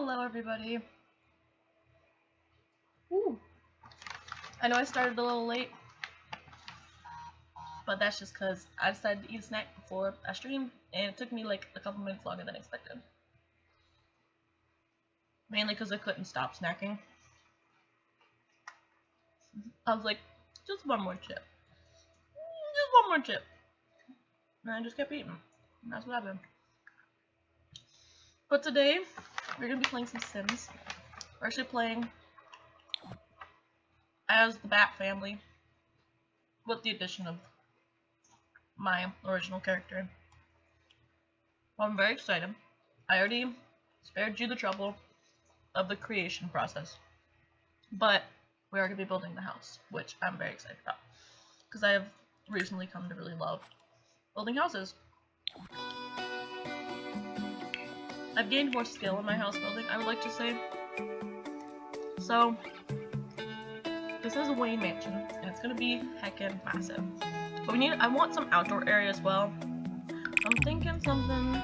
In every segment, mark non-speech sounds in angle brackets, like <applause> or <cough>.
Hello, everybody. Ooh. I know I started a little late, but that's just because I decided to eat a snack before I streamed, and it took me like a couple minutes longer than I expected. Mainly because I couldn't stop snacking. I was like, just one more chip. Just one more chip. And I just kept eating. And that's what happened. But today, we're gonna be playing some Sims. We're actually playing as the Bat family with the addition of my original character. Well, I'm very excited. I already spared you the trouble of the creation process. But we are going to be building the house, which I'm very excited about. Because I have recently come to really love building houses. I've gained more skill in my house building, I would like to say. So, this is a Wayne mansion, and it's gonna be heckin' massive. But we need, I want some outdoor area as well. I'm thinking something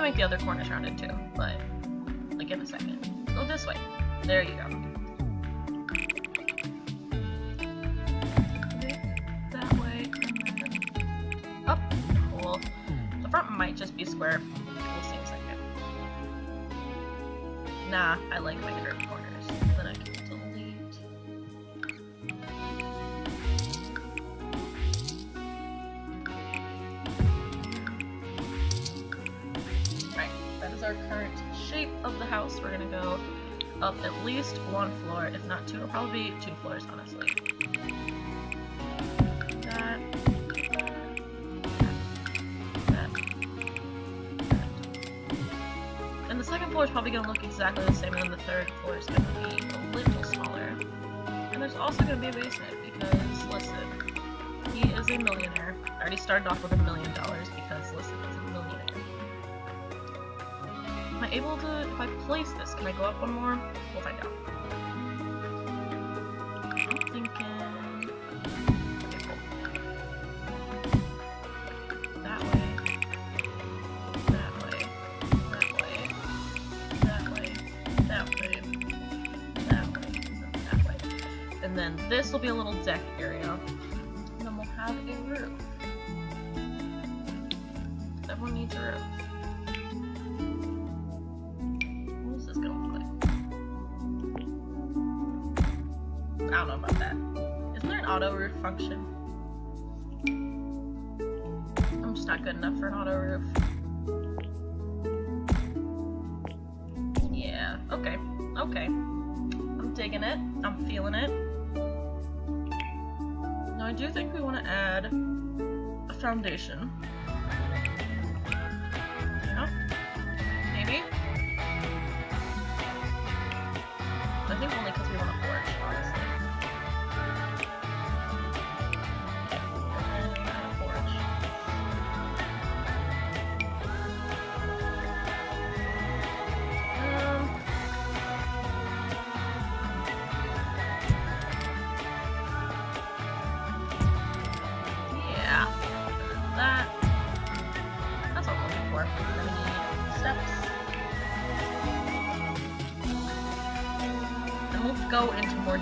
We'll make the other corners rounded too, but like in a second. Go this way. There you go. that way, up. Cool. The front might just be square. We'll see in a second. Nah, I like my curved corners. Up at least one floor, if not two. It'll probably be two floors, honestly. And the second floor is probably gonna look exactly the same, and then the third floor is gonna be a little smaller. And there's also gonna be a basement, because, listen, he is a millionaire. I already started off with a million dollars, because, listen. Am I able to, if I place this, can I go up one more? We'll find out. That way. That way. That way. That way. That way. That way. That way. And then this will be a little deck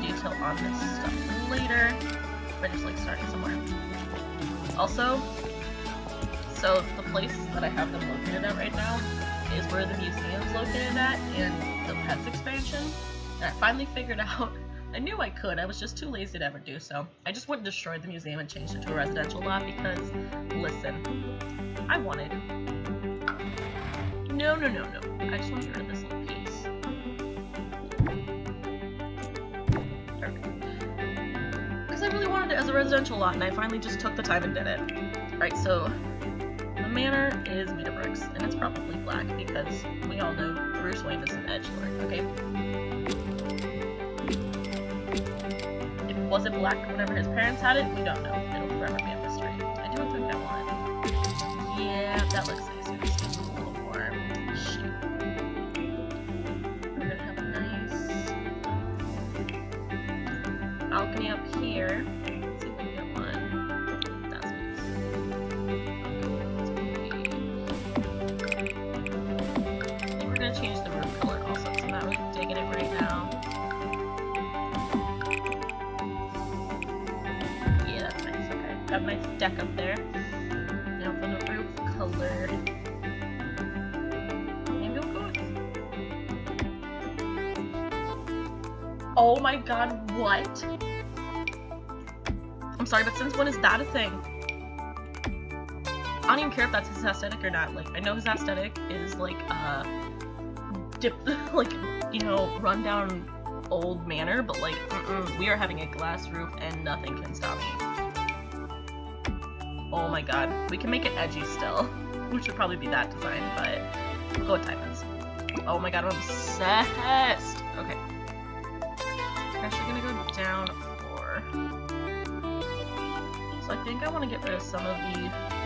detail on this stuff later. But just like starting somewhere. Also, so the place that I have them located at right now is where the museum's located at and the pets expansion. And I finally figured <laughs> out I knew I could, I was just too lazy to ever do so. I just wouldn't destroy the museum and change it to a residential lot because, listen, I wanted. No, no, no, no. I just want to residential lot, and I finally just took the time and did it. Alright, so the manor is Meta Brooks, and it's probably black because we all know Bruce Wayne is an edge lord. okay? If, was it black whenever his parents had it? We don't know. It'll forever be a mystery. I do think I want. Yeah, that looks nice. Just gonna a little more. Shoot. We're gonna have a nice balcony up here. God, what? I'm sorry, but since when is that a thing? I don't even care if that's his aesthetic or not. Like, I know his aesthetic is like, uh, dip, <laughs> like, you know, rundown old manor, but like, mm -mm, we are having a glass roof and nothing can stop me. Oh my god, we can make it edgy still, <laughs> which would probably be that design, but go with diamonds. Oh my god, I'm obsessed! Think I want to get rid of some of the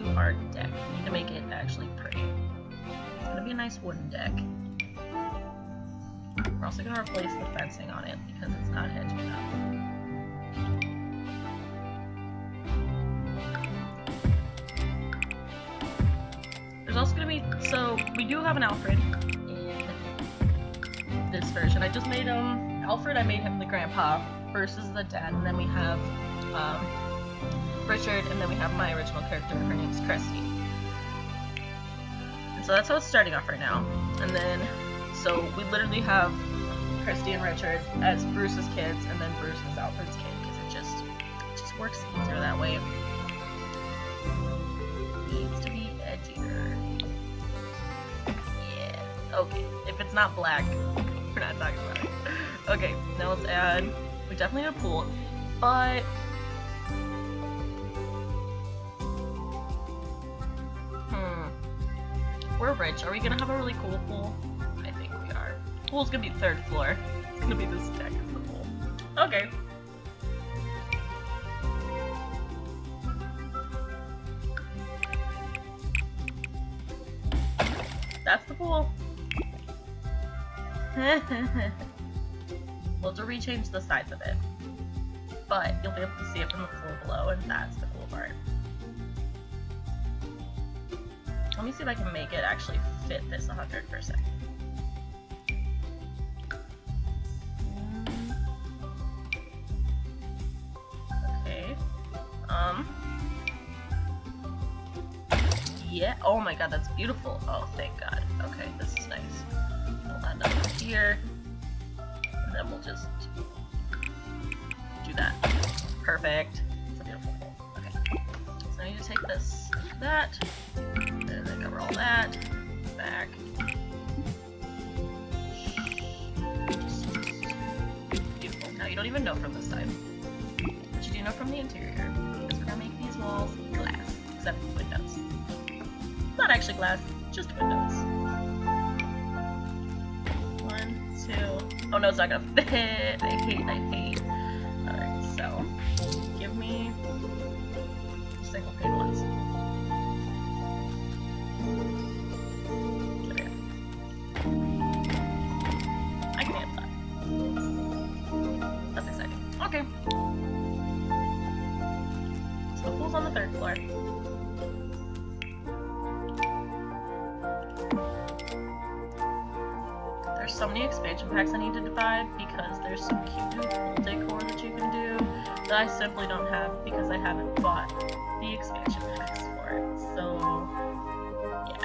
go back to our deck. We need to make it actually pretty. It's gonna be a nice wooden deck. We're also gonna replace the fencing on it because it's not hedged enough. There's also gonna be so we do have an Alfred in this version. I just made him Alfred. I made him the grandpa versus the dad, and then we have um, Richard, and then we have my original character. Her name's Christy. And so that's how it's starting off right now. And then so we literally have Christy and Richard as Bruce's kids, and then Bruce as Alfred's kid because it just it just works easier that way. Needs to be edgier. Yeah. Okay. If it's not black, we're not talking about it. <laughs> Okay. Now let's add. We definitely need a pool, but. We're rich. Are we gonna have a really cool pool? I think we are. Pool's gonna be third floor. It's gonna be this deck as the pool. Okay. That's the pool. <laughs> we'll to rechange the size of it. But you'll be able to see it from the floor below, and that's the cool part. Let me see if I can make it actually fit this 100%. Okay. Um. Yeah. Oh my god, that's beautiful. Oh, thank god. Okay, this is nice. We'll that here. On the third floor. There's so many expansion packs I need to buy because there's some cute cool decor that you can do that I simply don't have because I haven't bought the expansion packs for it. So,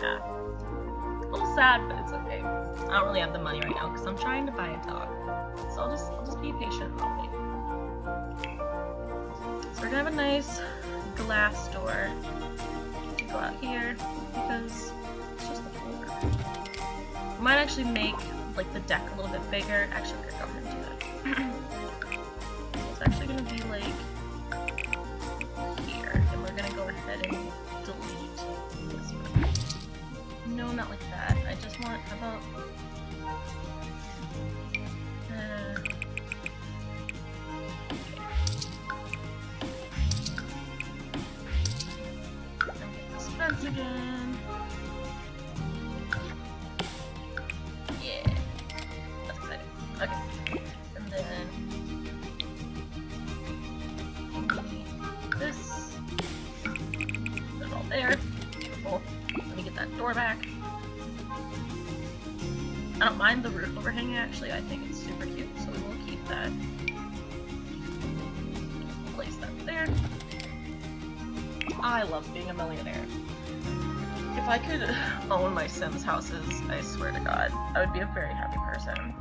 yeah. A little sad, but it's okay. I don't really have the money right now because I'm trying to buy a dog. So I'll just, I'll just be patient and I'll wait. So we're gonna have a nice glass door. To go out here because it's just the floor. I might actually make like the deck a little bit bigger. Actually, we're gonna go ahead and do that. <clears throat> it's actually gonna be like here, and we're gonna go ahead and delete this one. No, not like that. I just want how about I could own my Sims houses, I swear to god, I would be a very happy person.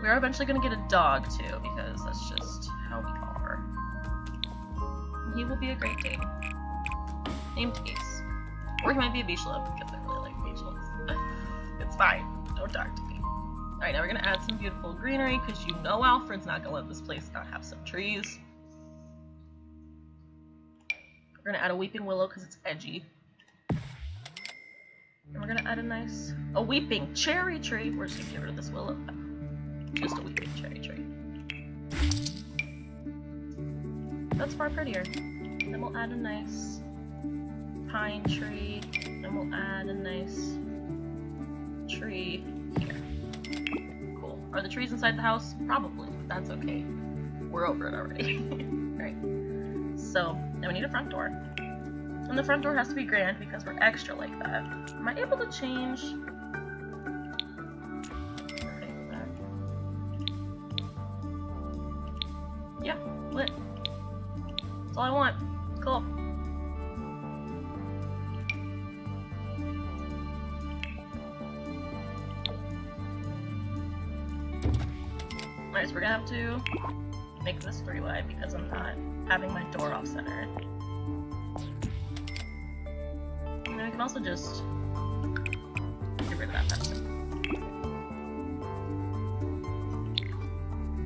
We are eventually gonna get a dog too, because that's just how we are. He will be a Great Dane. Named Ace. Or he might be a Beachlet, because I really like Beachlets. <laughs> it's fine. Don't talk to me. Alright, now we're gonna add some beautiful greenery, because you know Alfred's not gonna let this place not have some trees. We're gonna add a weeping willow because it's edgy. And we're gonna add a nice, a weeping cherry tree. We're just gonna get rid of this willow. Just a weeping cherry tree. That's far prettier. Then we'll add a nice pine tree. And we'll add a nice tree here. Cool. Are the trees inside the house? Probably, but that's okay. We're over it already. <laughs> right. So, now we need a front door. And the front door has to be grand because we're extra like that. Am I able to change? Yeah, lit. That's all I want. Cool. Alright, so we're gonna have to make this three wide because I'm not having my door off center. Also just get rid of that fence.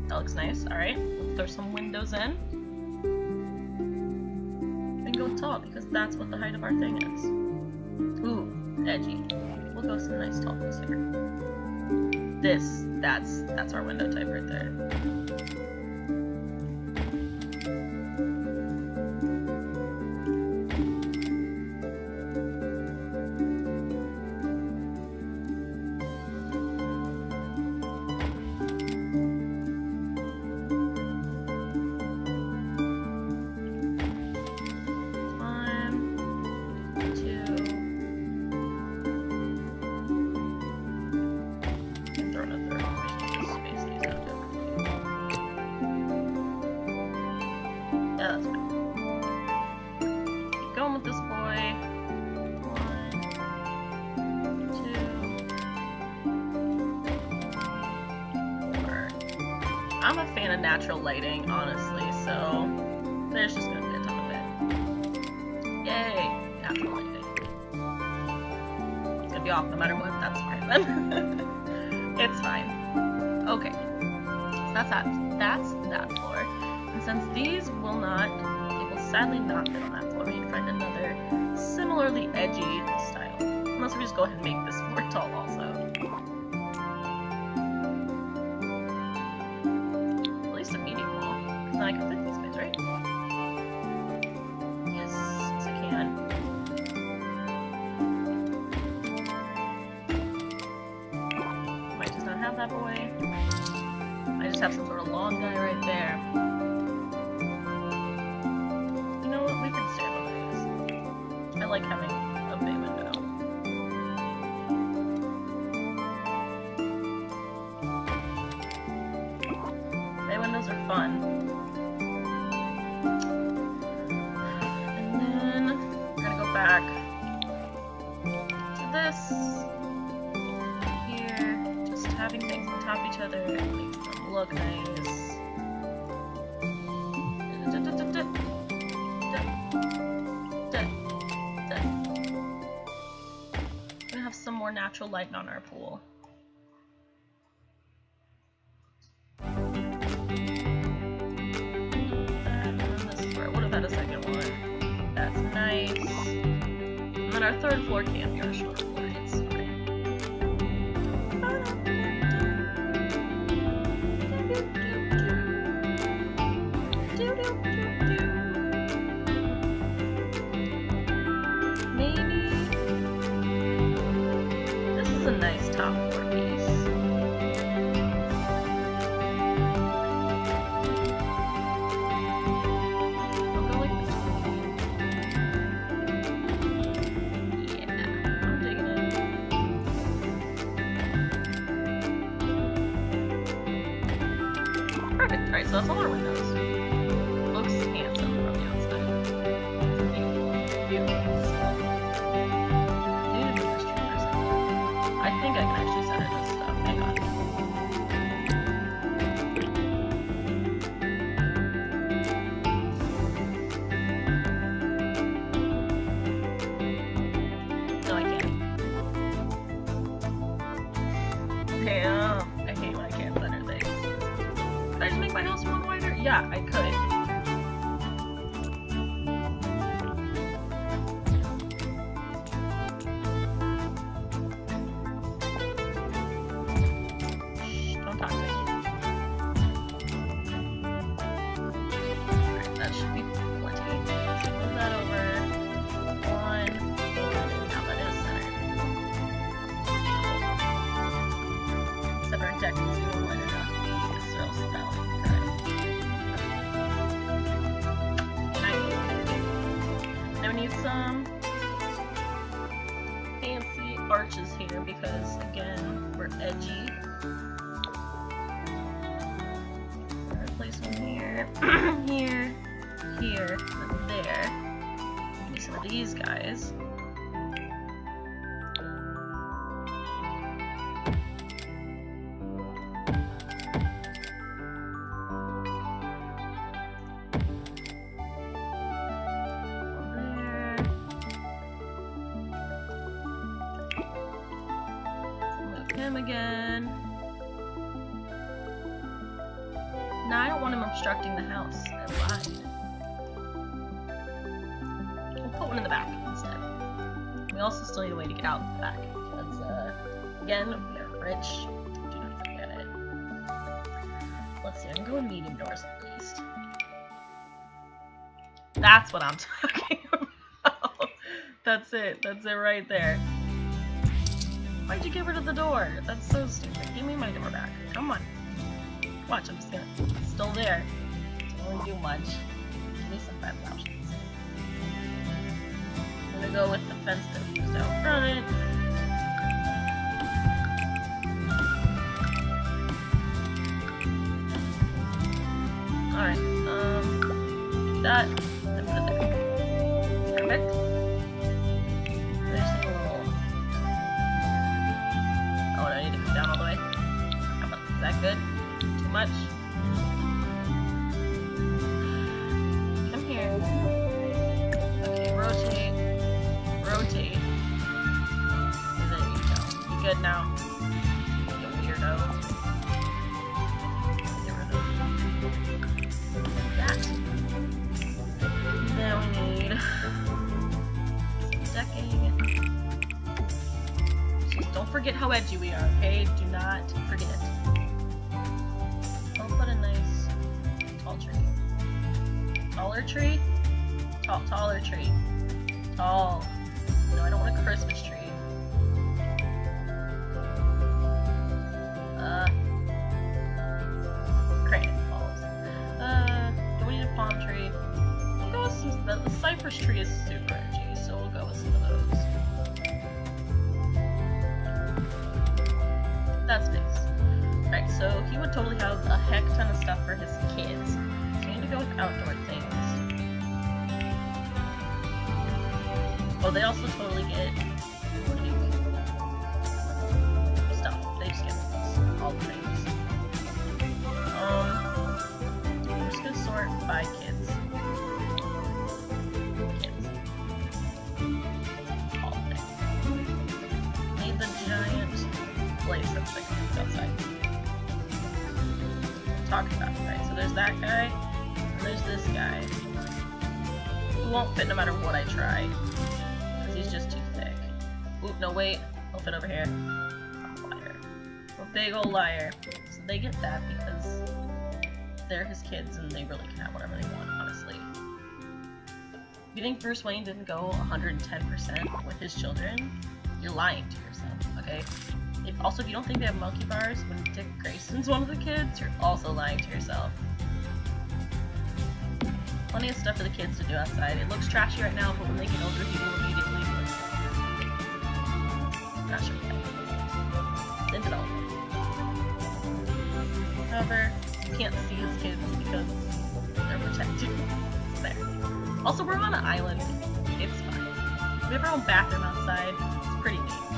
That looks nice. Alright, let's throw some windows in. And go tall because that's what the height of our thing is. Ooh, edgy. We'll go some nice tall ones here. This, that's, that's our window type right there. Those are fun. And then I'm gonna go back to this here, just having things on top of each other and making them look nice. some more natural light on our pool. Then edgy. Place one here, <clears throat> here, here, and there. Give me some of these guys. Again, we are rich. Do not forget it. Let's see, I'm going medium doors at least. That's what I'm <laughs> talking about. That's it. That's it right there. Why'd you get rid of the door? That's so stupid. Give me my door back. Come on. Watch, I'm just gonna. Still there. Don't really do much. Give me some fence options. I'm gonna go with the fence that we used out front. he would totally have a heck ton of stuff for his kids. So I need to go with outdoor things. Oh, they also totally get stuff. They just get all the things. Um, I'm just gonna sort by kids. Kids. All things. Need the giant blaze that's like outside. Talking about it, right? So there's that guy, and there's this guy. Who won't fit no matter what I try. Because he's just too thick. Oop, no wait. He'll fit over here. Liar. A big ol' liar. So they get that because they're his kids and they really can have whatever they want, honestly. You think Bruce Wayne didn't go 110% with his children, you're lying to yourself, okay? If, also, if you don't think they have monkey bars when Dick Grayson's one of the kids, you're also lying to yourself. Plenty of stuff for the kids to do outside. It looks trashy right now, but when they get older, he will immediately not sure yet. In development. However, you can't see his kids because they're protected. There. Also, we're on an island. It's fine. We have our own bathroom outside. It's pretty neat.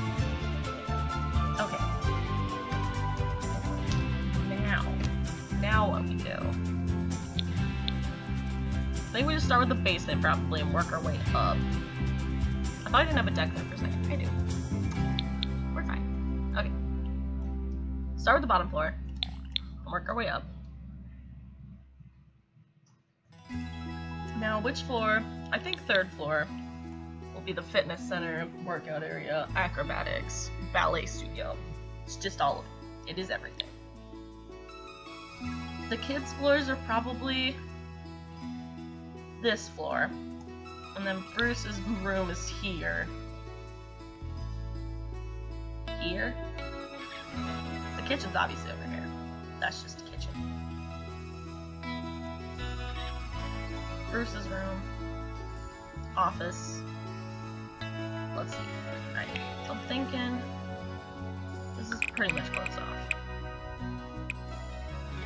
Now what we do. I think we just start with the basement probably and work our way up. I thought I didn't have a deck there for a second. I do. We're fine. Okay. Start with the bottom floor. And work our way up. Now, which floor? I think third floor will be the fitness center, workout area, acrobatics, ballet studio. It's just all of it. It is everything. The kids' floors are probably this floor. And then Bruce's room is here. Here? The kitchen's obviously over here. That's just a kitchen. Bruce's room. Office. Let's see. Alright, so I'm thinking this is pretty much closed off.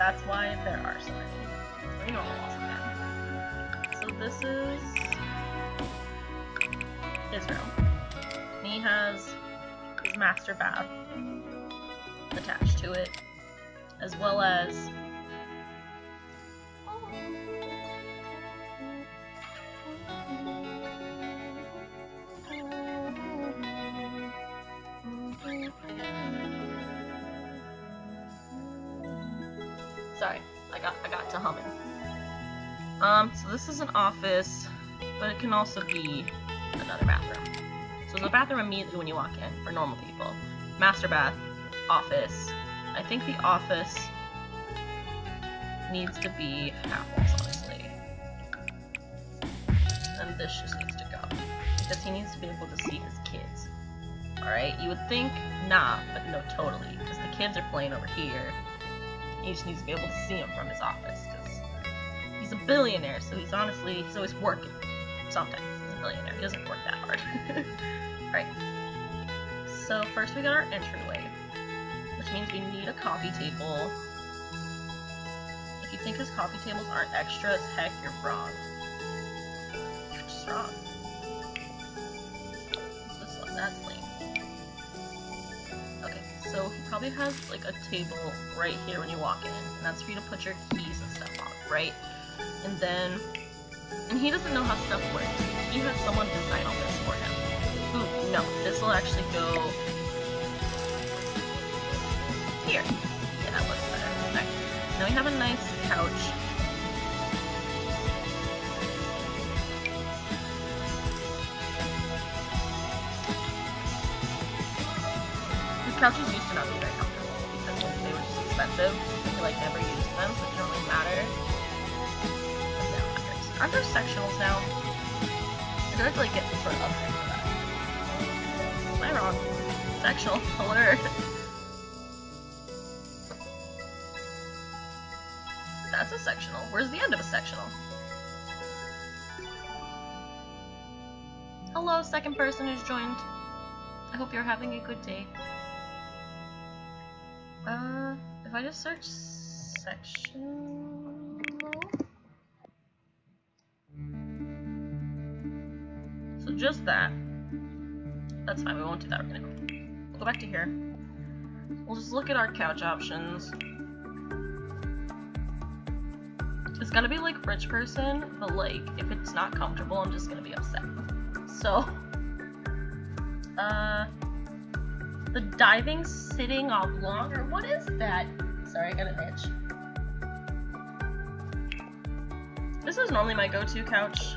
that's why there are so many. Three walls again. So this is his room. And he has his master bath attached to it, as well as office, but it can also be another bathroom. So the bathroom immediately when you walk in for normal people. Master bath, office. I think the office needs to be walls, honestly. And this just needs to go. Because he needs to be able to see his kids. Alright? You would think, nah, but no, totally. Because the kids are playing over here. He just needs to be able to see them from his office. Billionaire, so he's honestly, he's always working. Sometimes he's a billionaire. He doesn't work that hard. <laughs> right. So first we got our entryway which means we need a coffee table. If you think his coffee tables aren't extra as heck, you're wrong. You're just wrong. This one? That's lame. Okay, so he probably has like a table right here when you walk in, and that's for you to put your keys and stuff on, right? And then, and he doesn't know how stuff works. He has someone design all this for him. No, this will actually go here. Yeah, that looks better. Okay. Now we have a nice couch. These couches used Aren't there sectionals now? I don't like get some sort of upgrade for that. Am I wrong? Sectional <laughs> alert. That's a sectional. Where's the end of a sectional? Hello, second person who's joined. I hope you're having a good day. Uh, if I just search sectional... just that. That's fine, we won't do that right now. We'll go back to here. We'll just look at our couch options. It's gonna be like rich person, but like, if it's not comfortable, I'm just gonna be upset. So, uh, the diving sitting oblong, or what is that? Sorry, I got an itch. This is normally my go-to couch.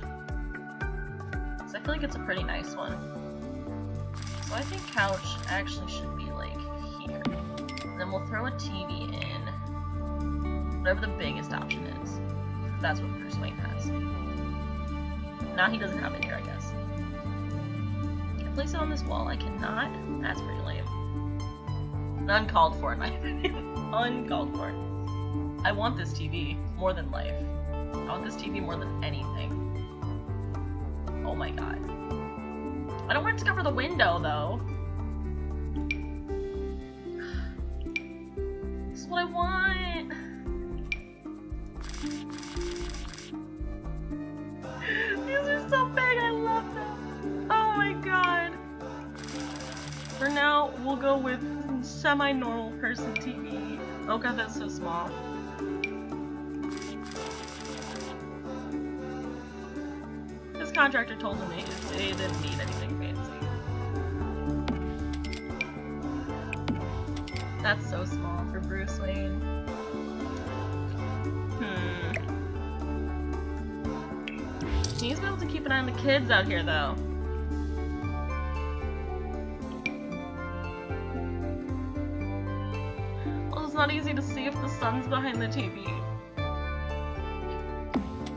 I feel like it's a pretty nice one. So I think couch actually should be like here. And then we'll throw a TV in. Whatever the biggest option is. That's what Bruce Wayne has. Now he doesn't have it here, I guess. Can I place it on this wall? I cannot? That's pretty lame. Uncalled for, in my <laughs> opinion. Uncalled for. I want this TV more than life. I want this TV more than anything. Oh my god. I don't want to cover the window, though. This is what I want. These are so big, I love them. Oh my god. For now, we'll go with semi-normal person TV. Oh god, that's so small. Contractor told him he, he didn't need anything fancy. That's so small for Bruce Wayne. Hmm. He needs to be able to keep an eye on the kids out here, though. Well, it's not easy to see if the sun's behind the TV.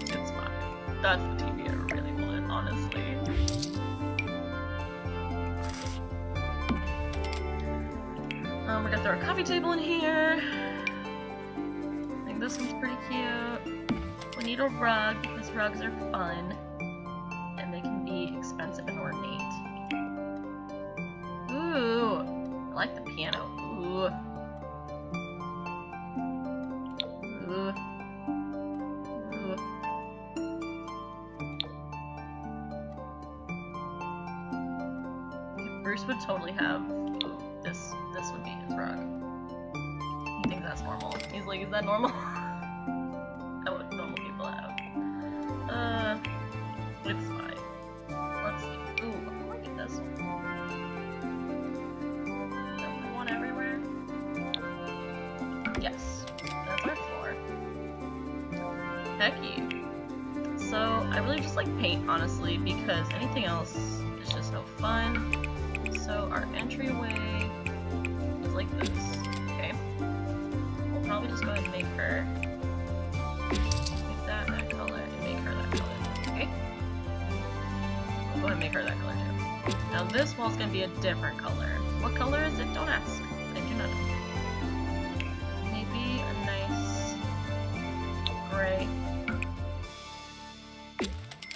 It's fine. That's the TV honestly. Um, we're gonna throw a coffee table in here. I think this one's pretty cute. We need a rug because rugs are fun. And they can be expensive and ornate. Ooh, I like the piano. Ooh. Ooh. This wall's gonna be a different color. What color is it? Don't ask. I do not know. Maybe a nice gray.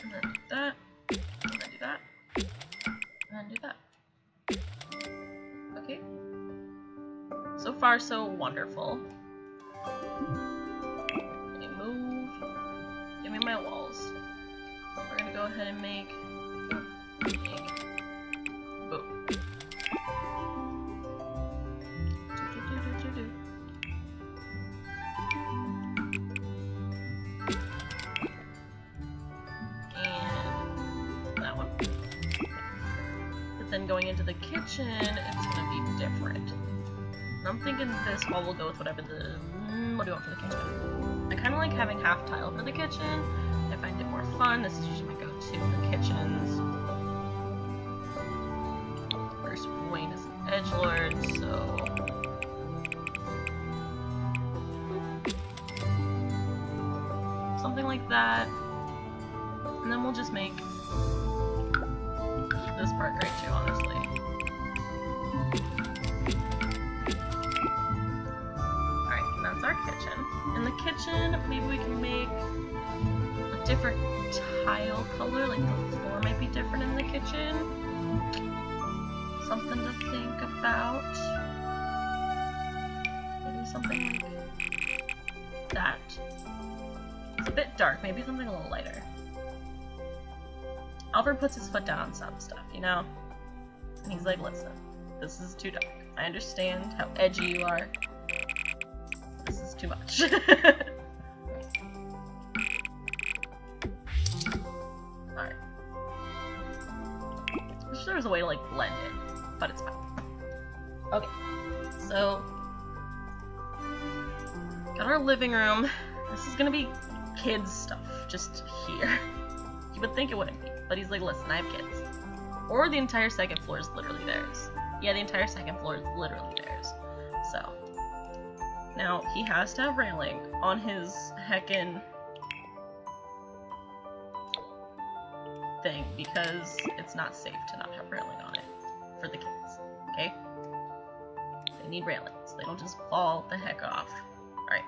And then do that. And then do that. And then do that. Okay. So far, so this wall will go with whatever the. Mm, what do you want for the kitchen? I kind of like having half tile for the kitchen. I find it more fun. This is usually my go-to the kitchens. Bruce Wayne is an edge lord, so. Something like that. And then we'll just make this part great too, honestly. Tile color, like the floor might be different in the kitchen. Something to think about. Maybe something like that. It's a bit dark, maybe something a little lighter. Alfred puts his foot down on some stuff, you know? And he's like, listen, this is too dark. I understand how edgy you are. This is too much. <laughs> I wish there was a way to, like, blend it, but it's fine. Okay, so... Got our living room. This is gonna be kids stuff, just here. <laughs> You would think it wouldn't be, but he's like, listen, I have kids. Or the entire second floor is literally theirs. Yeah, the entire second floor is literally theirs. So. Now, he has to have railing on his heckin' thing because it's not safe to not have railing on it for the kids, okay? They need railings. They don't just fall the heck off. Alright.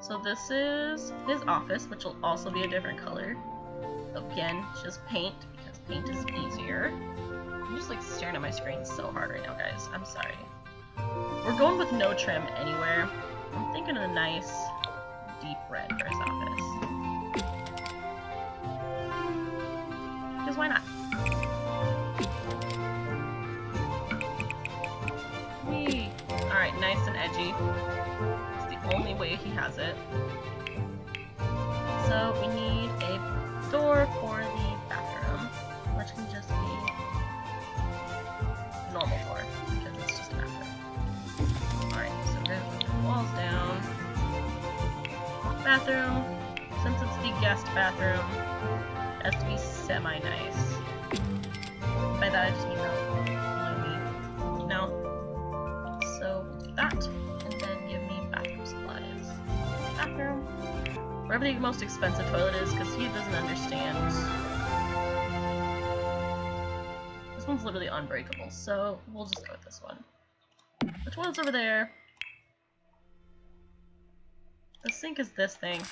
So this is his office, which will also be a different color. Again, just paint, because paint is easier. I'm just like staring at my screen so hard right now, guys. I'm sorry. We're going with no trim anywhere. I'm thinking a nice deep red for his office. Because why not? Whee! Alright, nice and edgy. It's the only way he has it. So we need a door for the bathroom, which can just be normal door, because it's just a bathroom. Alright, so we're gonna put the walls down. Bathroom. Since it's the guest bathroom, has to be semi-nice. By that I just mean that. So that, and then give me bathroom supplies. Bathroom. Wherever the most expensive toilet is, because he doesn't understand. This one's literally unbreakable, so we'll just go with this one. The toilet's over there. The sink is this thing.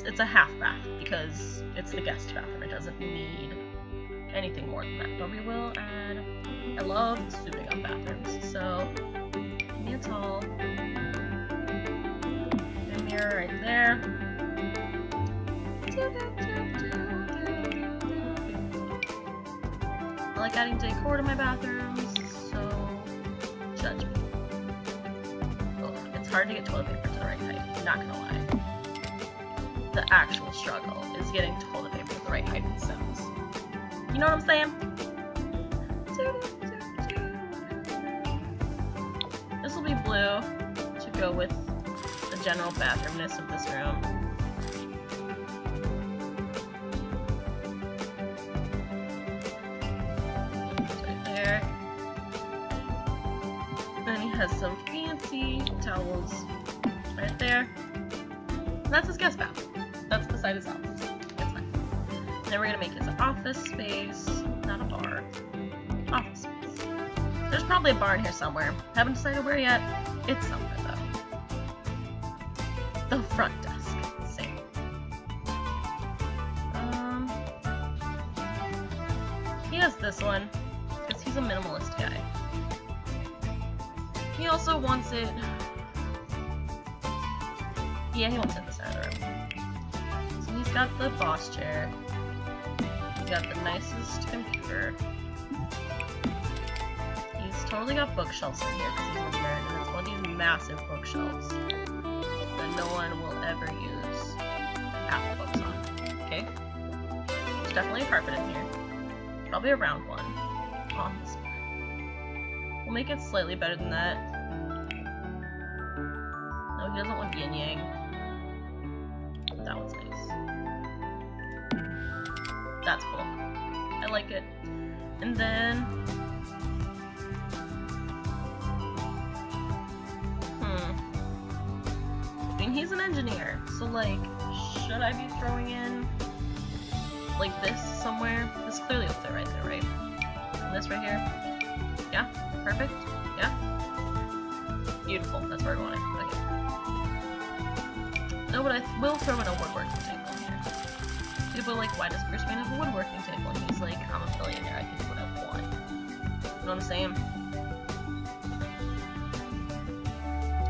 It's, it's a half bath, because it's the guest bathroom. It doesn't need anything more than that. But we will add... I love suiting up bathrooms, so... Give me a mirror right there. I like adding decor to my bathrooms, so judge me. It's hard to get toilet paper to the right height, not gonna lie. The actual struggle is getting to toilet paper with the right height and sounds. You know what I'm saying? This will be blue to go with the general bathroomness of this room. Has some fancy towels right there. And that's his guest bath. Beside his office. It's fine. Then we're gonna make his office space, not a bar, office space. There's probably a bar in here somewhere. Haven't decided where yet. It's somewhere though. the front desk. Same. Um, he has this one, because he's a minimalist guy. He also wants it... Yeah, he wants it this got the boss chair. He's got the nicest computer. He's totally got bookshelves in here because he's it's one of these massive bookshelves that no one will ever use Apple Books on. Okay? There's definitely a carpet in here. Probably a round one. On this one. We'll make it slightly better than that. I be throwing in like this somewhere? This clearly will fit right there, right? And this right here? Yeah? Perfect? Yeah? Beautiful. That's where I want it. Okay. No, but I will throw in a woodworking table here. People are like, why does Bruce Wayne have a woodworking table? And he's like, I'm a billionaire, I can do what I want. You know what I'm saying?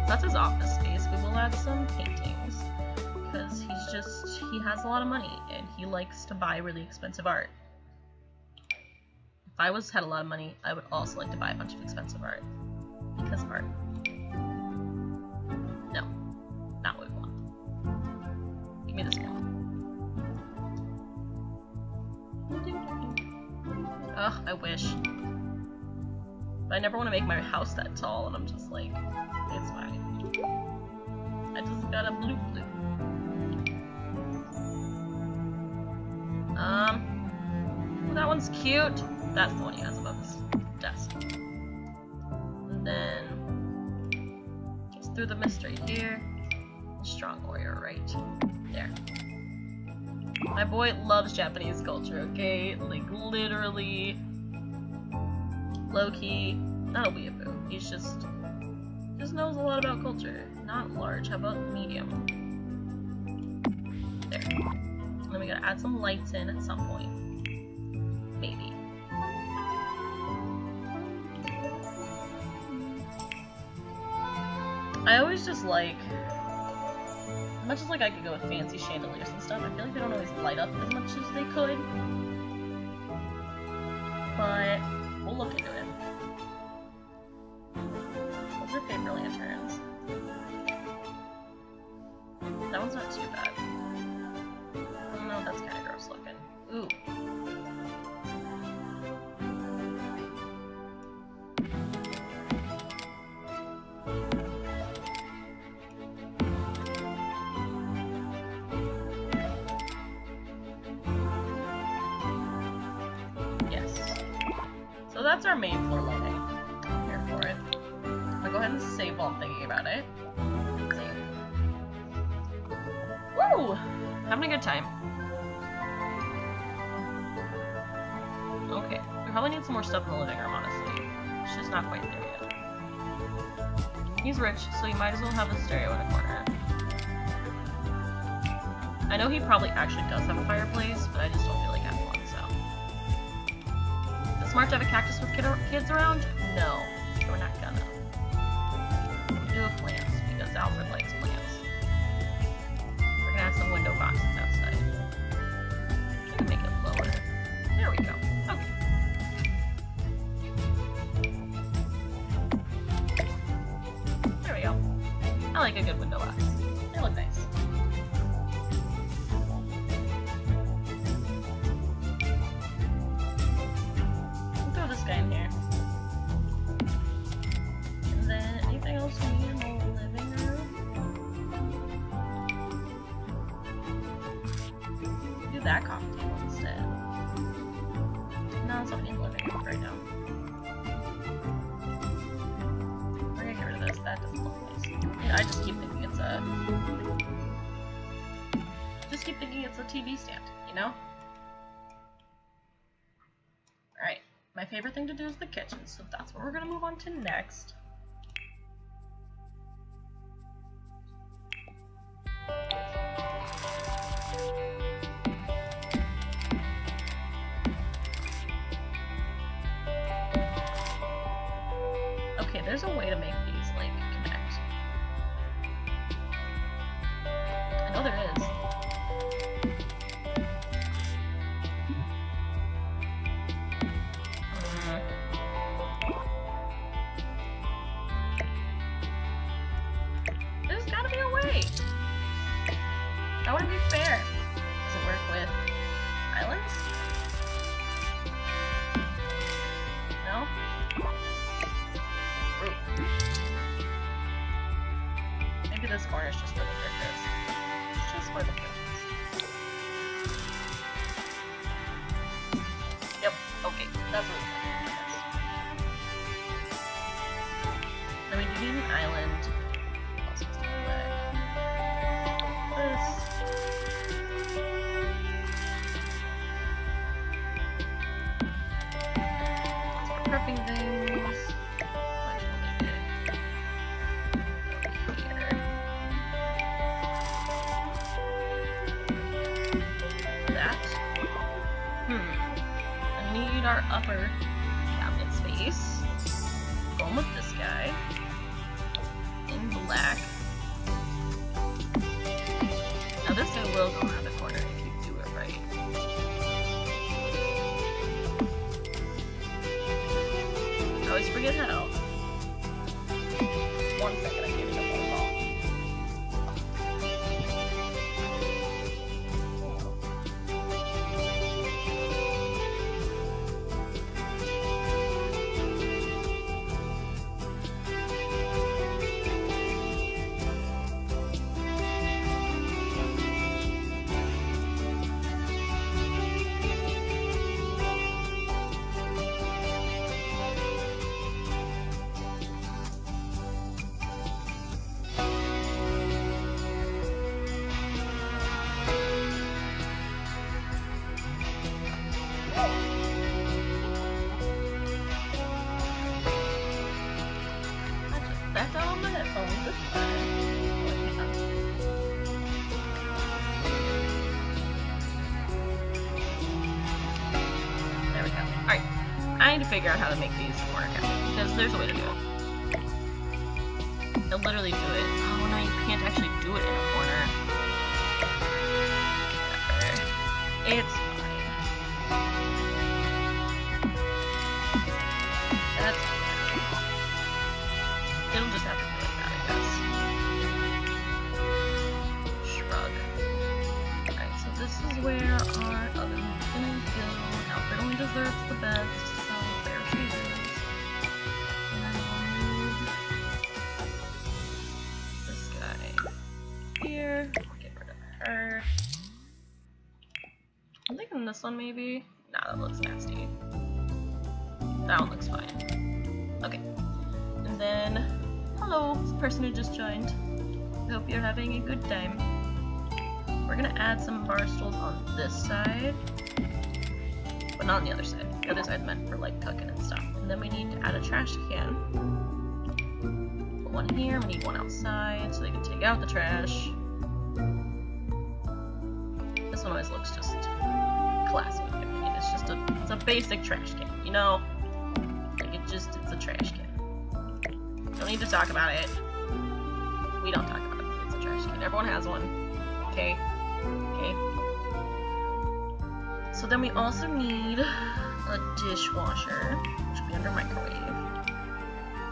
That's his office space. We will add some paintings. Because just, he has a lot of money, and he likes to buy really expensive art. If I was had a lot of money, I would also like to buy a bunch of expensive art. Because of art. No. Not what we want. Give me this one. Ugh, I wish. But I never want to make my house that tall, and I'm just like, it's fine. I just got a blue blue. Um, that one's cute. That's the one he has above his desk. And then, just through the mist right here. Strong warrior right there. My boy loves Japanese culture, okay? Like, literally, low-key, not a weeaboo. He's just, just knows a lot about culture. Not large, how about medium? There. And then we gotta add some lights in at some point. Maybe. I always just like much as like I could go with fancy chandeliers and stuff, I feel like they don't always light up as much as they could. But we'll look into it. Those are paper lanterns. That one's not too bad. Yes. So that's our main floor lighting. I'm here for it. I'll go ahead and save while I'm thinking about it. Save. Woo! Having a good time. Probably need some more stuff in the living room, honestly. It's just not quite there yet. He's rich, so he might as well have a stereo in a corner. I know he probably actually does have a fireplace, but I just don't feel like having one, so. Is it smart to have a cactus with kid kids around? No, we're not gonna. Do a plants, because Alfred likes to next. Upper figure out how to this one maybe. Nah, that looks nasty. That one looks fine. Okay. And then, hello, person who just joined. Hope you're having a good time. We're gonna add some bar stools on this side, but not on the other side. The other side's meant for like cooking and stuff. And then we need to add a trash can. Put one here, we need one outside so they can take out the trash. This one always looks just in my opinion. It's just a, it's a basic trash can, you know? Like it just, it's a trash can. Don't need to talk about it. We don't talk about it. It's a trash can. Everyone has one. Okay? Okay. So then we also need a dishwasher, which will be under microwave.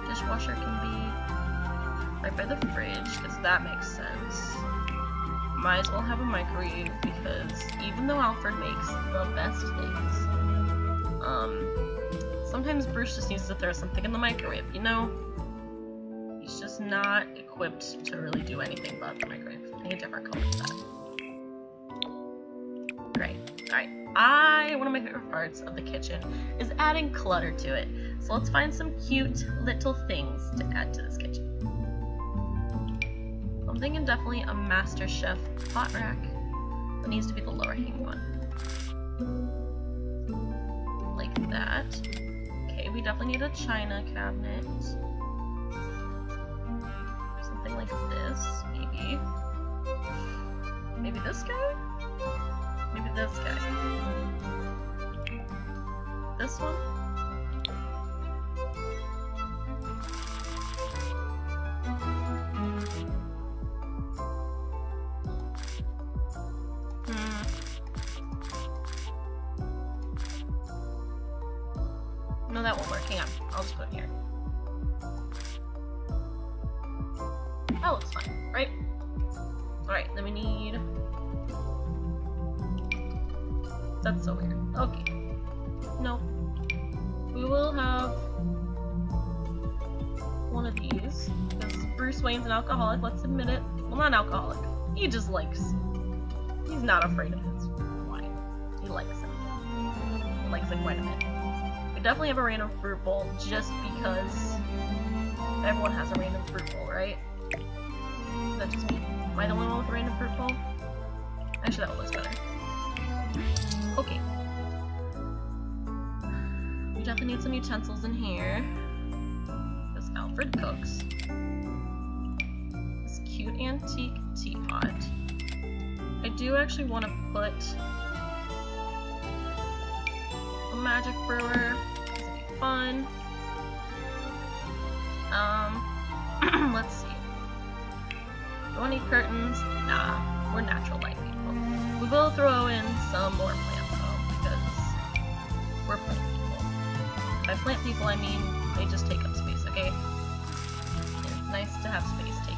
Dishwasher can be right by the fridge, because that makes sense. Might as well have a microwave, because even though Alfred makes the best things, um, sometimes Bruce just needs to throw something in the microwave, you know? He's just not equipped to really do anything but the microwave. I need a different color for that. Great. Alright. I one of my favorite parts of the kitchen is adding clutter to it. So let's find some cute little things to add to this kitchen. I'm thinking definitely a Master Chef pot rack. That needs to be the lower hanging one. Like that. Okay, we definitely need a china cabinet. Something like this, maybe. Maybe this guy? Maybe this guy. This one? He just likes... He's not afraid of his wine. He likes it. He likes it quite a bit. We definitely have a random fruit bowl just because everyone has a random fruit bowl, right? Is that just me? Am I the only one with a random fruit bowl? Actually, that one looks better. Okay. We definitely need some utensils in here. Because Alfred cooks. Cute antique teapot. I do actually want to put a magic brewer. Fun. Um, <clears throat> let's see. Do I need curtains? Nah, we're natural light people. We will throw in some more plants though, because we're plant people. By plant people, I mean they just take up space, okay? It's nice to have space taken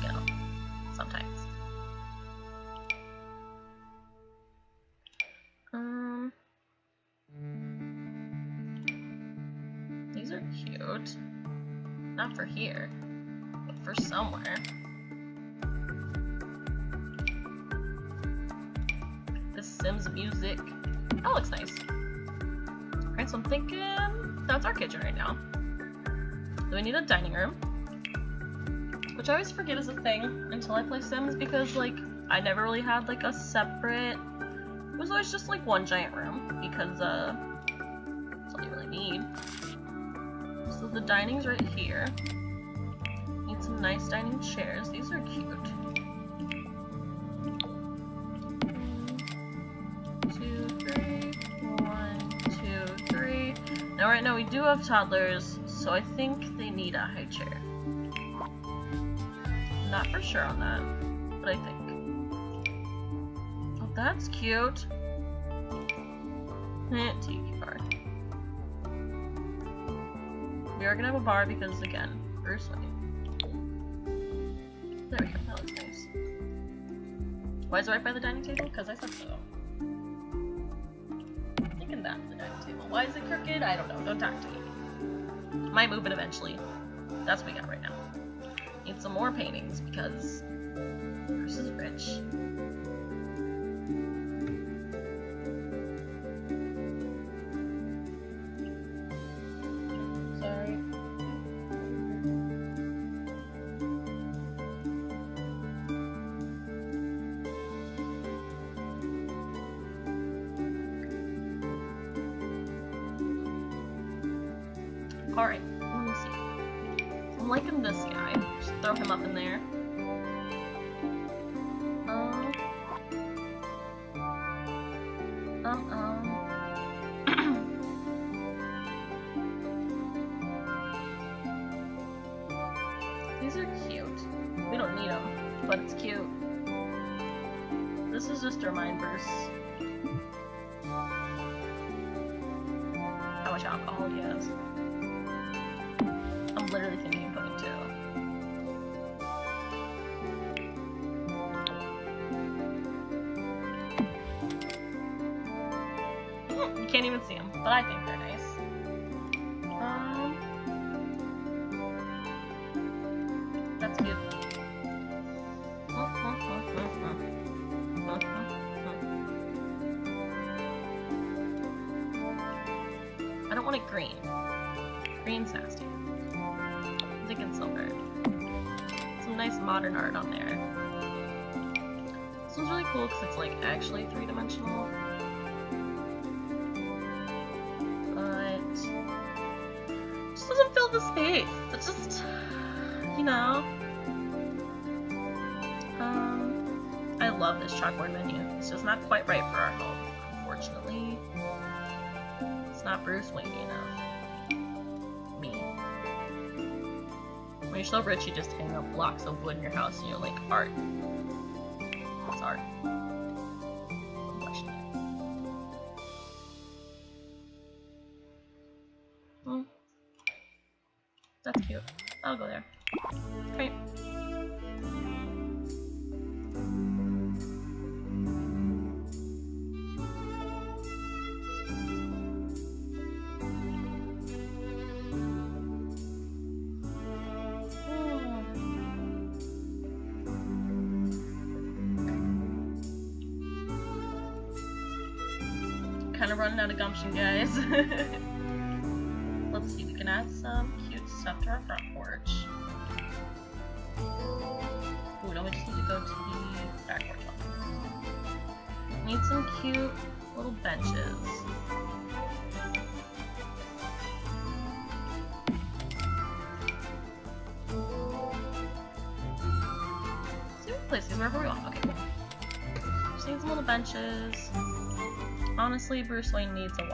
thing until I play Sims because like I never really had like a separate it was always just like one giant room because uh that's all you really need. So the dining's right here. Need some nice dining chairs. These are cute. Two, three, one, two, three. Now right now we do have toddlers, so I think they need a high chair. Not for sure on that, but I think. Oh, that's cute. Eh, tiki bar. We are gonna have a bar because, again, Bruce Wayne. There we go, that looks nice. Why is it right by the dining table? Because I said so. I'm Thinking that's the dining table. Why is it crooked? I don't know. Don't talk to me. Might move it eventually. That's what we got right now. Need some more paintings because Bruce is rich. These are cute. We don't need them, but it's cute. This is just to remind Bruce how much alcohol he has. I'm literally thinking modern art on there. This one's really cool because it's like actually three-dimensional. But just doesn't fill the space. It's just you know. Um I love this chalkboard menu. It's just not quite right for our home, unfortunately. It's not Bruce Wayne enough. So rich, you just hang up blocks of wood in your house and you're like, art. Honestly, Bruce Wayne needs a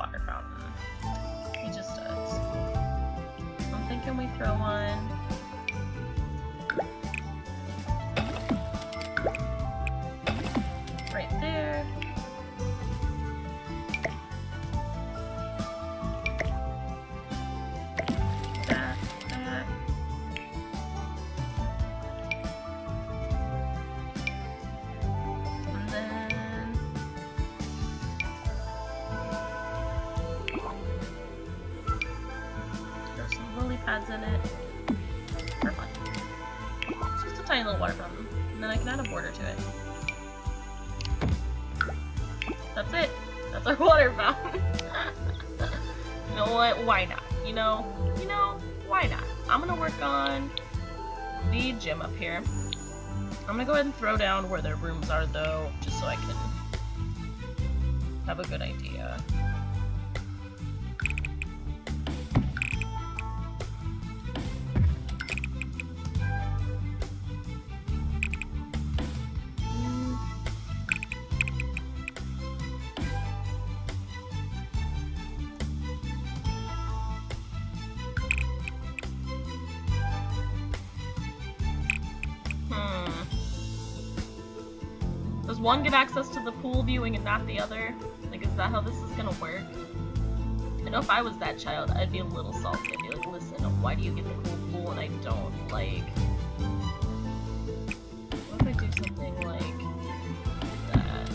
I'm gonna go ahead and throw down where their rooms are though, just so I can have a good idea. One get access to the pool viewing and not the other? Like, is that how this is gonna work? I know if I was that child, I'd be a little salty. I'd be like, listen, why do you get the cool pool and I don't? Like, what if I do something like that?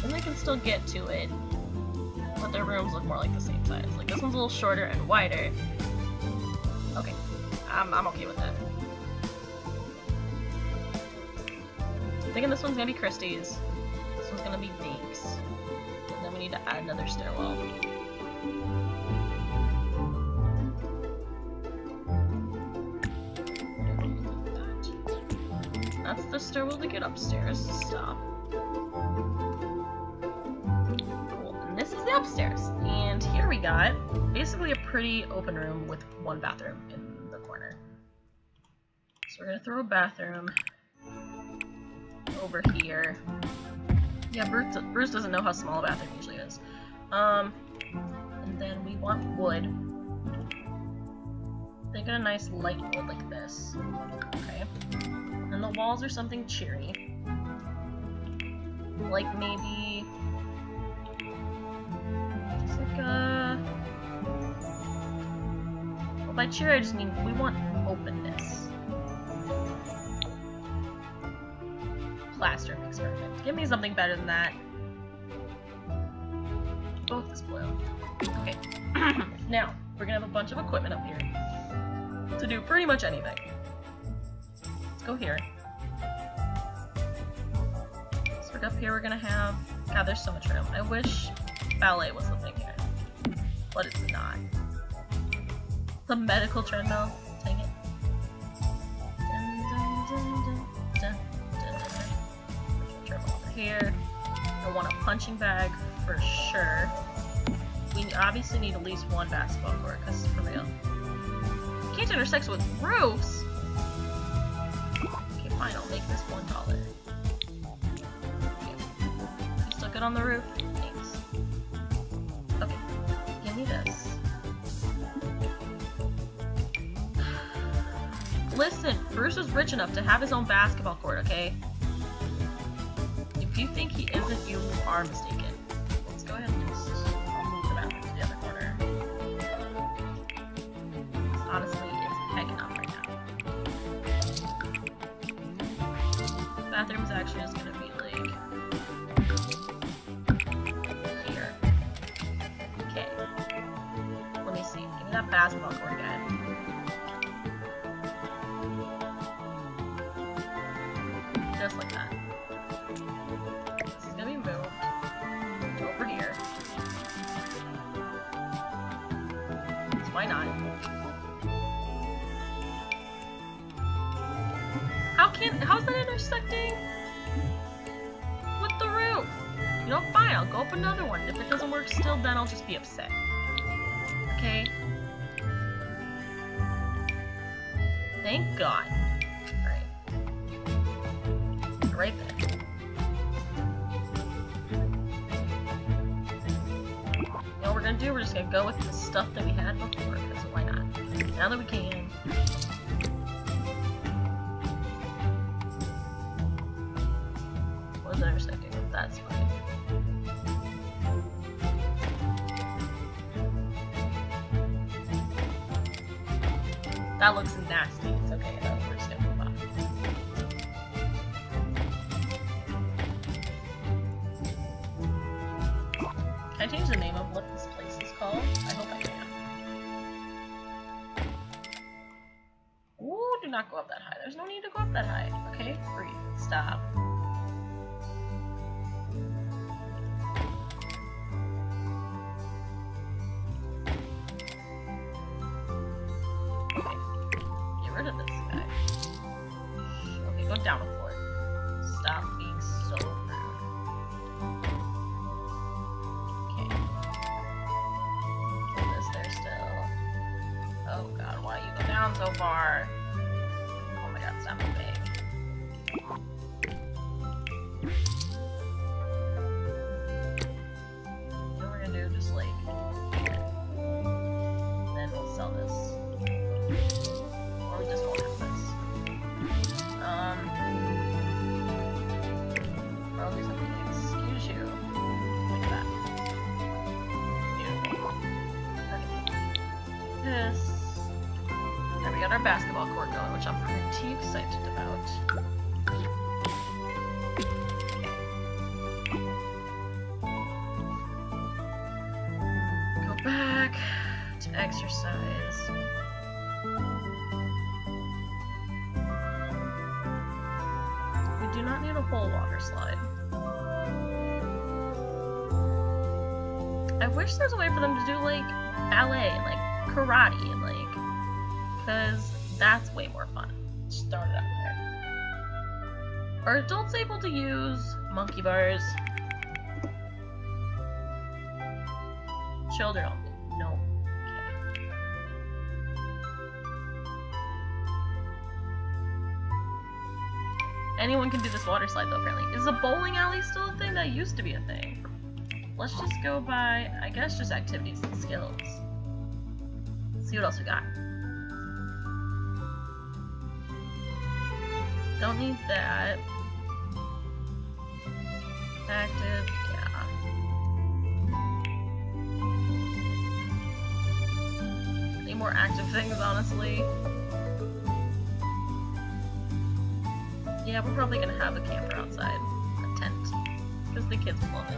Then they can still get to it, but their rooms look more like the same size. Like, this one's a little shorter and wider. Okay, I'm, I'm okay with that. Thinking this one's gonna be Christie's. This one's gonna be Beaks. And then we need to add another stairwell. That's the stairwell to get upstairs. Stop. Cool. And this is the upstairs. And here we got basically a pretty open room with one bathroom in the corner. So we're gonna throw a bathroom over here. Yeah, Bruce, Bruce doesn't know how small a bathroom usually is. Um, and then we want wood. Think of a nice light wood like this. Okay. And the walls are something cheery. Like maybe... Just like a... Well, by cheery I just mean we want openness. Plaster perfect. Give me something better than that. Both is blue. Okay. <clears throat> now, we're gonna have a bunch of equipment up here to do pretty much anything. Let's go here. So up here, we're gonna have... God, there's so much room. I wish ballet was the thing here. But it's not. The medical treadmill. Here. I want a punching bag for sure. We obviously need at least one basketball court, because for real. Can't intersect with roofs! Okay, fine, I'll make this one taller. Okay. Still good on the roof? Thanks. Okay, give me this. <sighs> Listen, Bruce is rich enough to have his own basketball court, okay? You think he isn't, you are mistaken. That's. That looks nasty. Which I'm excited about. Go back to exercise. We do not need a whole water slide. I wish there's a way for them to do like ballet like karate and like, because that's Are adults able to use monkey bars? Children only. No. Anyone can do this water slide though, apparently. Is a bowling alley still a thing? That used to be a thing. Let's just go by, I guess, just activities and skills. see what else we got. Don't need that. Active, yeah. Need more active things, honestly. Yeah, we're probably gonna have a camper outside. A tent. Because the kids love it.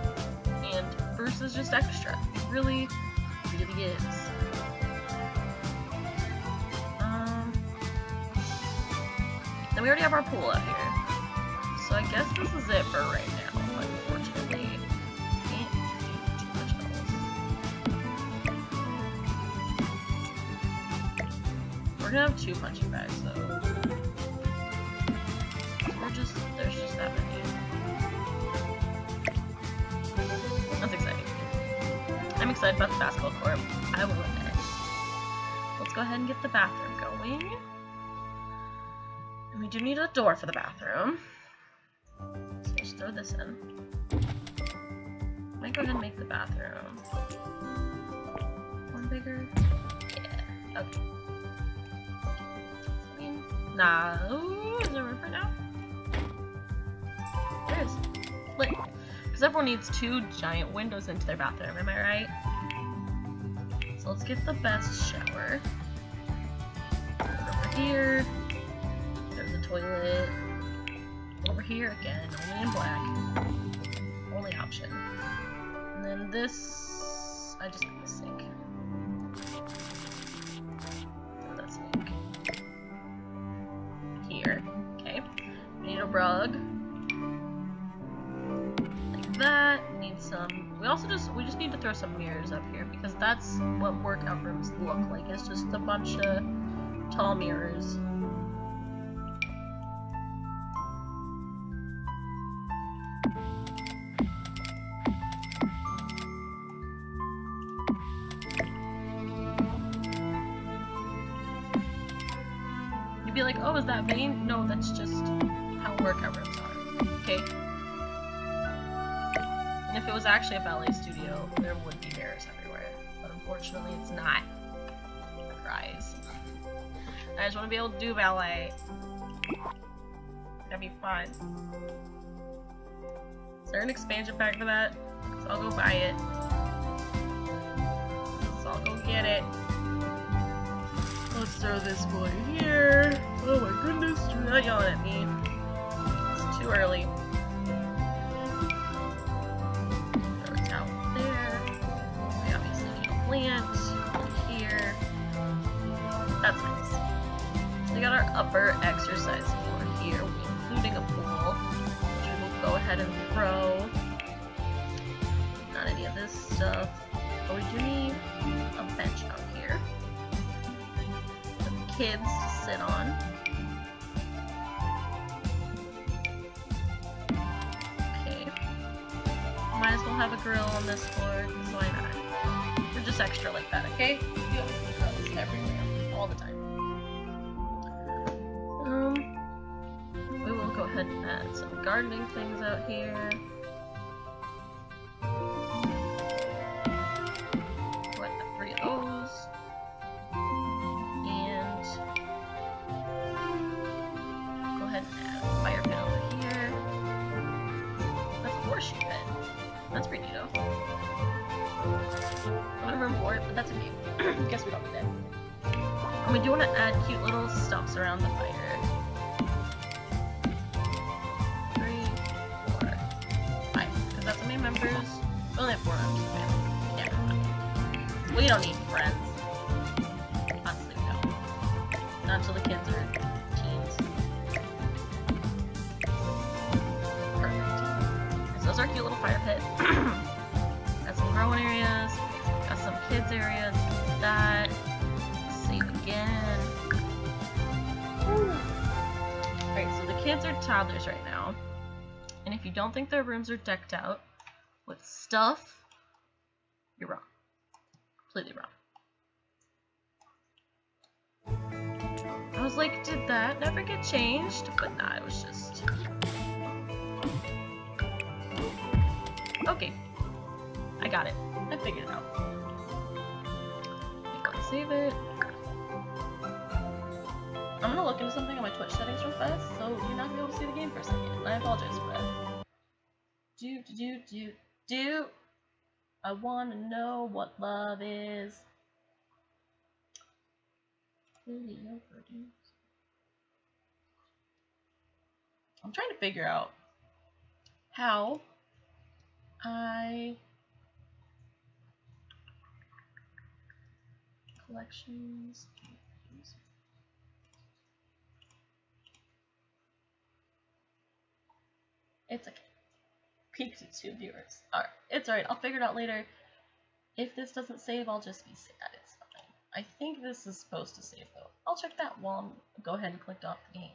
And Bruce is just extra. Really, really is. Um, then we already have our pool out here. So I guess this is it for right now, We're gonna have two punching bags though. We're just, there's just that many. That's exciting. I'm excited about the basketball court. I will admit. Let's go ahead and get the bathroom going. And we do need a door for the bathroom. So just throw this in. Might go ahead and make the bathroom one bigger. Yeah. Okay. Nah. Ooh, is there room for now? There is. Lit. Because everyone needs two giant windows into their bathroom, am I right? So let's get the best shower. Over here. There's a toilet. Over here again, only in black. Only option. And then this I just throw some mirrors up here because that's what workout rooms look like. It's just a bunch of tall mirrors. You'd be like, oh, is that vain? No, that's just how workout rooms are. Okay. And if it was actually a ballet studio, Do ballet. That'd be fun. Is there an expansion pack for that? So I'll go buy it. So I'll go get it. Let's throw this boy here. Oh my goodness, do not yell at me. It's too early. Upper exercise floor here, including a pool, which we will go ahead and throw. Not any of this stuff. But we do need a bench out here. For kids to sit on. Okay. Might as well have a grill on this floor, because why not? We're just extra like that, okay? Gardening things out here. Rooms are decked I wanna know what love is. I'm trying to figure out how I collections It's okay. Two viewers. Alright, it's alright. I'll figure it out later. If this doesn't save, I'll just be sad. It's fine. I think this is supposed to save though. I'll check that while I'm go ahead and clicked off the game.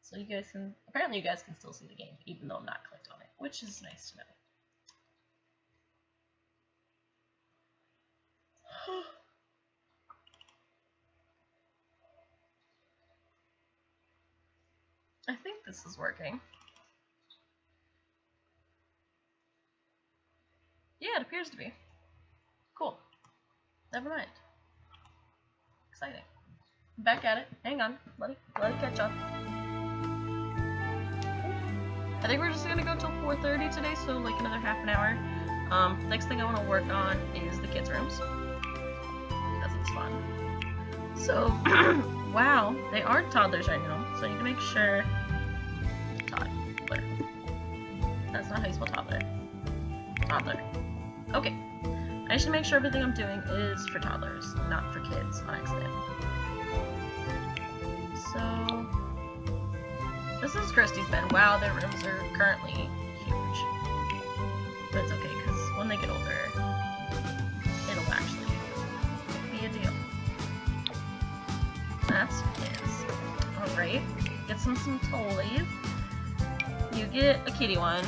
So you guys can apparently you guys can still see the game even though I'm not clicked on it, which is nice to know. <gasps> I think this is working. Yeah, it appears to be. Cool. Never mind. Exciting. Back at it. Hang on. Let it let it catch up. I think we're just gonna go till 4:30 today, so like another half an hour. Um, next thing I want to work on is the kids' rooms. Because it's fun. So, <clears throat> wow, they are toddlers right now, so you can make sure. Toddler. That's not how you spell toddler. Toddler. Okay. I should make sure everything I'm doing is for toddlers, not for kids on accident. So, this is Christy's bed. Wow, their rooms are currently huge. But it's okay, because when they get older, it'll actually be a deal. That's kids. Alright, get some some toys. You get a kitty one.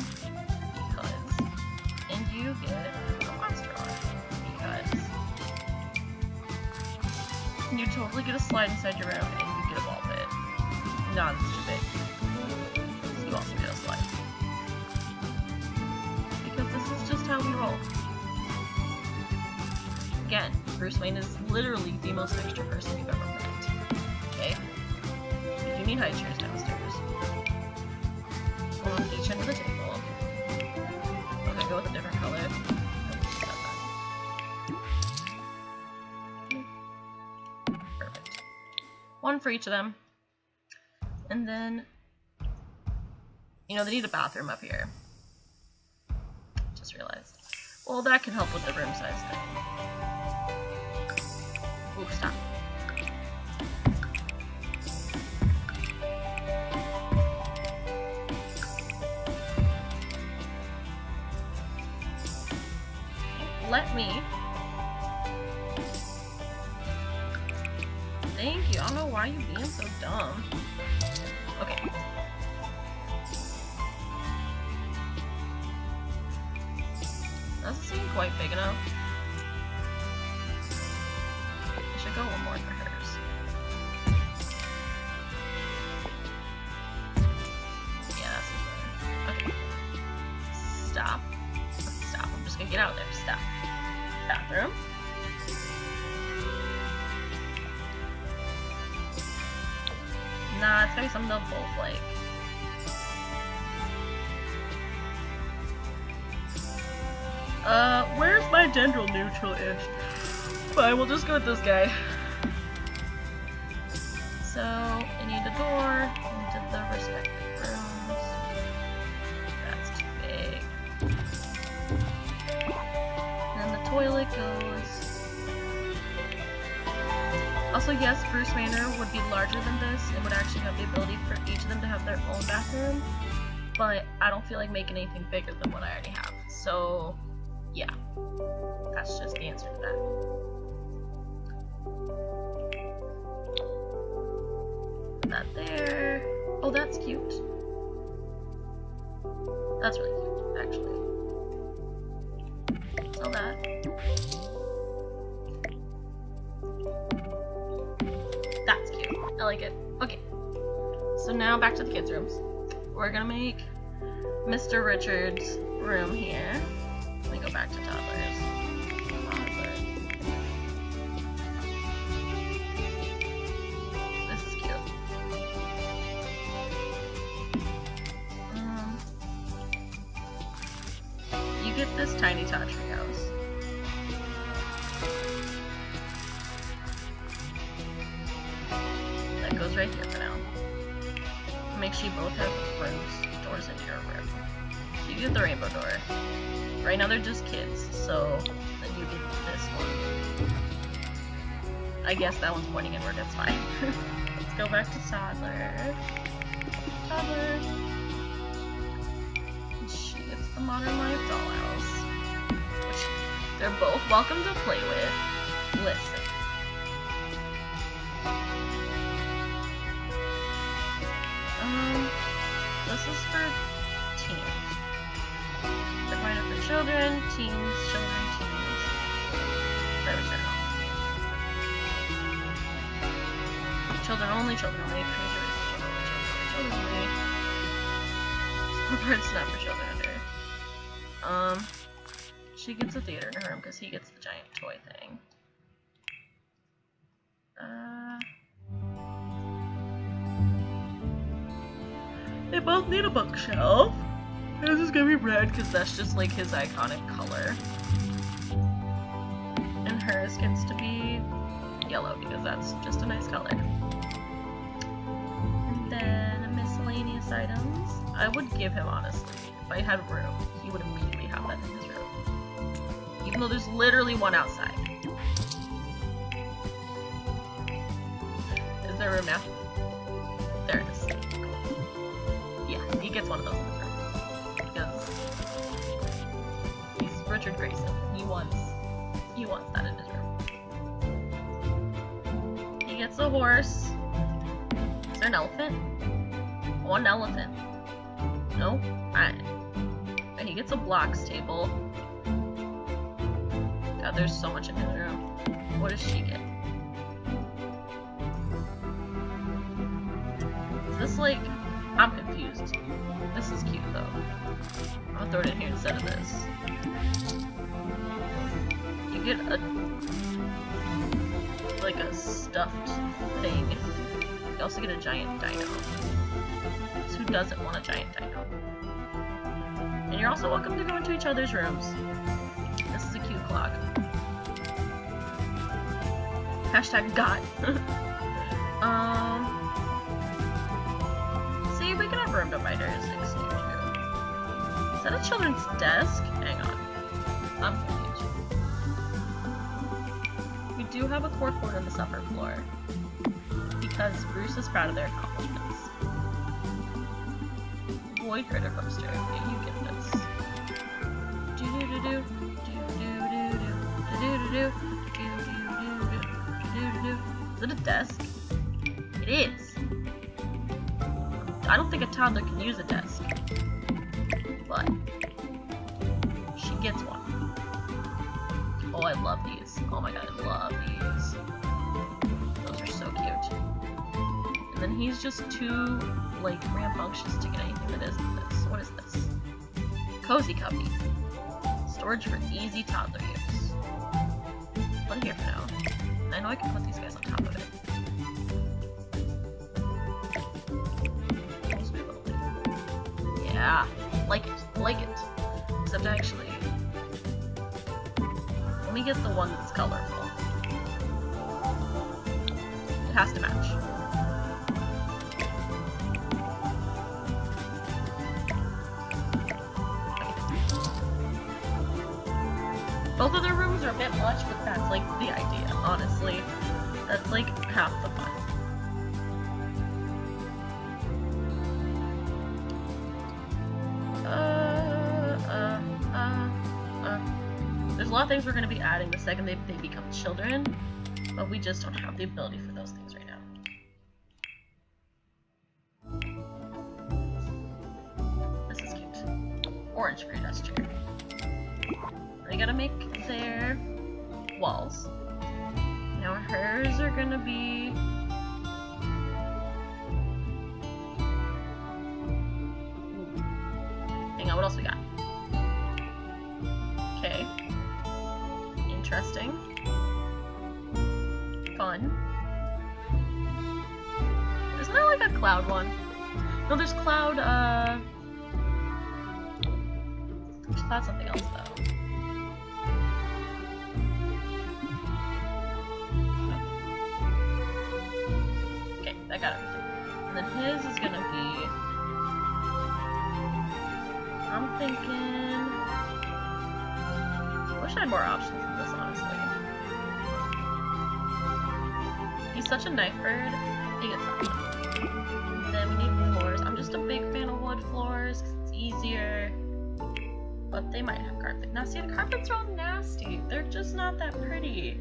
You get a monster because. You totally get a slide inside your room, and you get a ball pit. Not too big. You also get a slide. Because this is just how we roll. again, Bruce Wayne is literally the most extra person you've ever met. Okay? You do need high chairs downstairs. On each end of the table. Okay, go with a different One for each of them. And then, you know, they need a bathroom up here. Just realized. Well, that can help with the room size thing. Ooh, stop. Let me. Thank you. I don't know why you're being so dumb. Okay. Doesn't seem quite big enough. I should go one more for hers. Yeah, that seems better. Okay. Stop. Stop. I'm just gonna get out of there. Something they'll both like. Uh, where's my gender neutral-ish? Fine, we'll just go with this guy. So, I need a door into the respective Also, yes, Bruce Manor would be larger than this and would actually have the ability for each of them to have their own bathroom, but I don't feel like making anything bigger than what I already have. So, yeah, that's just the answer to that. That there. Oh, that's cute. That's really cute, actually. Sell that. Like it. Okay. So now back to the kids' rooms. We're gonna make Mr. Richards' room here. Let me go back to both have rooms, doors in your room. You get the rainbow door. Right now they're just kids, so then you get this one. I guess that one's pointing inward, that's fine. <laughs> Let's go back to. Toddler. And She gets the Modern Life dollhouse. They're both welcome to play with. Listen. This is for teens. They're up for children, teens, children, teens. Private journal. Children only, children only, creatures, children only, children only, children only. Parts not for children under. Um, she gets a theater in her room because he gets the giant toy thing. Uh, they both need a bookshelf. This is gonna be red because that's just like his iconic color. And hers gets to be yellow because that's just a nice color. And then miscellaneous items. I would give him honestly. If I had room, he would immediately have that in his room. Even though there's literally one outside. Is there room now? There it is. He gets one of those in his room. Because he's Richard Grayson. He wants he wants that in his room. He gets a horse. Is there an elephant? One elephant. No? Alright. And he gets a blocks table. God, there's so much in his room. What does she get? Is this like... Confused. This is cute though. Gonna throw it in here instead of this. You get a like a stuffed thing. You also get a giant dino. So who doesn't want a giant dino? And you're also welcome to go into each other's rooms. This is a cute clock. Hashtag got. <laughs> um. Room you. Is that a children's desk? Hang on. I'm confused. We do have a core fort on the upper floor. Because Bruce is proud of their accomplishments. Void critter poster. Okay, you give this. Do. Do do do do. Do do do do. Do do do do. Do do do. Is it a desk? It is. I don't think a toddler can use a desk. But she gets one. Oh, I love these. Oh my god, I love these. Those are so cute. And then he's just too, like, rambunctious to get anything that isn't this. What is this? Cozy cubby. Storage for easy toddler use. Put it here for now. I know I can put these guys on top of it. Just don't have the ability for those things right wish I had more options than this, honestly. He's such a knife bird. He gets that one. Then we need floors. I'm just a big fan of wood floors it's easier. But they might have carpet. Now see, the carpets are all nasty. They're just not that pretty.